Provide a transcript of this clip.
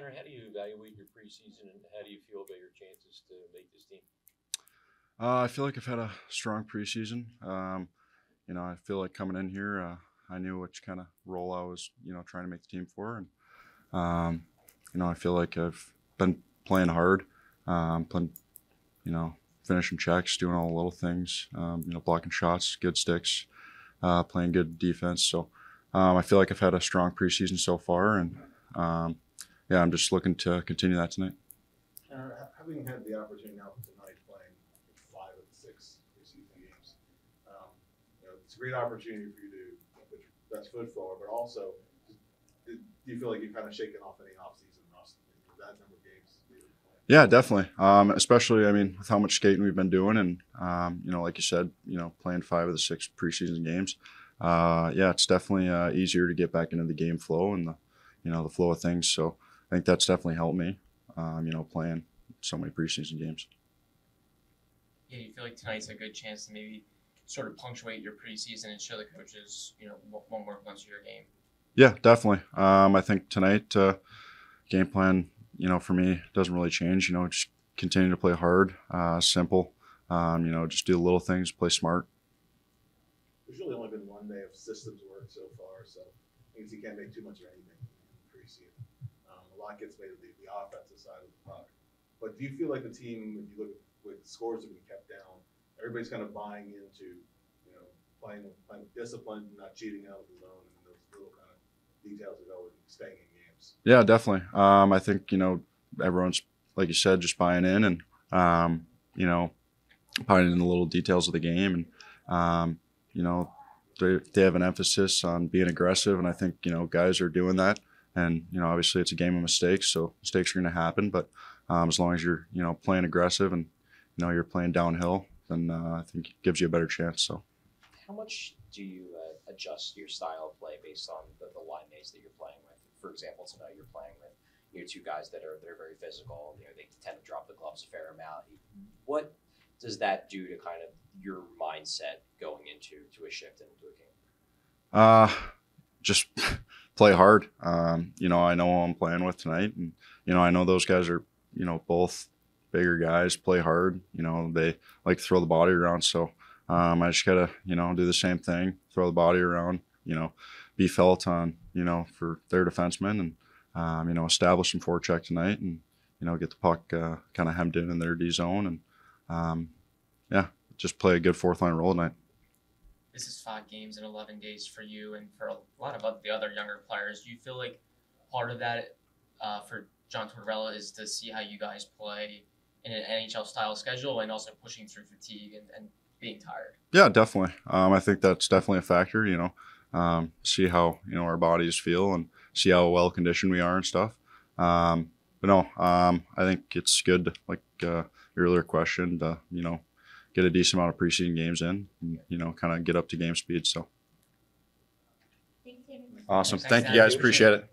Tanner, how do you evaluate your preseason and how do you feel about your chances to make this team? Uh, I feel like I've had a strong preseason. Um, you know, I feel like coming in here, uh, I knew which kind of role I was, you know, trying to make the team for, and um, you know, I feel like I've been playing hard, um, playing, you know, finishing checks, doing all the little things, um, you know, blocking shots, good sticks, uh, playing good defense. So um, I feel like I've had a strong preseason so far, and um, yeah, I'm just looking to continue that tonight. Tanner, ha- having had the opportunity now tonight playing five of the six preseason games, um, you know, it's a great opportunity for you to put your best foot forward, but also, do you feel like you've kind of shaken off any offseason rust with that number of games? that you've been playing? Yeah, definitely. Um, especially, I mean, with how much skating we've been doing, and um, you know, like you said, you know, playing five of the six preseason games. Uh, yeah, it's definitely uh, easier to get back into the game flow and the, you know, the flow of things. So I think that's definitely helped me. Um, you know, playing so many preseason games. yeah, you feel like tonight's a good chance to maybe sort of punctuate your preseason and show the coaches, you know, one more work once your game. Yeah, definitely. Um, I think tonight uh, game plan, you know, for me doesn't really change. You know, just continue to play hard, uh, simple. Um, you know, just do little things, play smart. There's really only been one day of systems work so far, so I guess you can't make too much of anything in preseason. Lot gets made of the, the offensive side of the puck. But do you feel like the team, if you look at with scores have been kept down, everybody's kind of buying into, you know, playing, playing discipline, not cheating out of the zone, and those little kind of details that go with staying in games. Yeah, definitely. Um, I think you know everyone's like you said, just buying in and um, you know buying in the little details of the game, and um, you know they they have an emphasis on being aggressive, and I think you know guys are doing that. And you know, obviously, it's a game of mistakes, so mistakes are going to happen. But um, as long as you're you know playing aggressive and you know you're playing downhill, then uh, I think it gives you a better chance. So. How much do you uh, adjust your style of play based on the, the line mates that you're playing with? For example, tonight you're playing with you know two guys that are that are very physical. You know they tend to drop the gloves a fair amount. What does that do to kind of your mindset going into to a shift and into a game? Uh, just play hard. Um, you know, I know who I'm playing with tonight, and you know, I know those guys are, you know, both bigger guys. Play hard. You know, they like to throw the body around. So um, I just gotta, you know, do the same thing. Throw the body around. You know, be felt on. You know, for their defensemen, and um, you know, establish some forecheck tonight, and you know, get the puck uh, kind of hemmed in in their D zone, and um, yeah, just play a good fourth line role tonight. This is five games in 11 days for you and for a lot of the other younger players. Do you feel like part of that uh, for John Tortorella is to see how you guys play in an NHL style schedule and also pushing through fatigue and, and being tired? Yeah, definitely. Um, I think that's definitely a factor. You know, um, see how you know our bodies feel and see how well conditioned we are and stuff. Um, but no, um, I think it's good. Like uh, your earlier question, you know, get a decent amount of preseason games in. And, you know, kind of get up to game speed. So Thanks, David. awesome. Thanks, Thank you guys. Appreciate it.